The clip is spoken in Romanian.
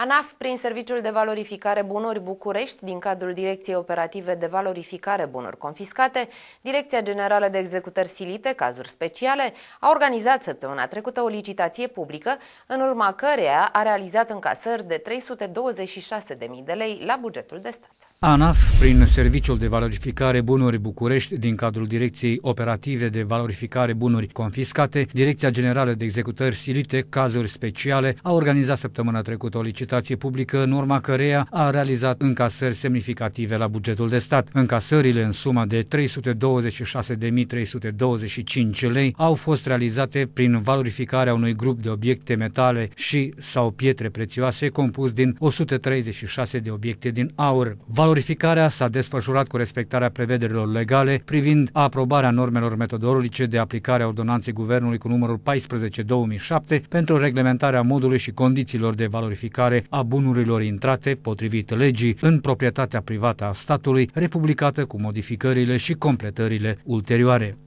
ANAF, prin Serviciul de Valorificare Bunuri București, din cadrul Direcției Operative de Valorificare Bunuri Confiscate, Direcția Generală de Executări Silite, cazuri speciale, a organizat săptămâna trecută o licitație publică, în urma căreia a realizat încasări de 326.000 de lei la bugetul de stat. ANAF, prin Serviciul de Valorificare Bunuri București, din cadrul Direcției Operative de Valorificare Bunuri Confiscate, Direcția Generală de Executări Silite, cazuri speciale, a organizat săptămâna trecută o licitație publică, în urma căreia a realizat încasări semnificative la bugetul de stat. Încasările în suma de 326.325 lei au fost realizate prin valorificarea unui grup de obiecte metale și sau pietre prețioase compus din 136 de obiecte din aur. Valorificarea s-a desfășurat cu respectarea prevederilor legale privind aprobarea normelor metodologice de aplicare a ordonanței Guvernului cu numărul 14-2007 pentru reglementarea modului și condițiilor de valorificare a bunurilor intrate potrivit legii în proprietatea privată a statului, republicată cu modificările și completările ulterioare.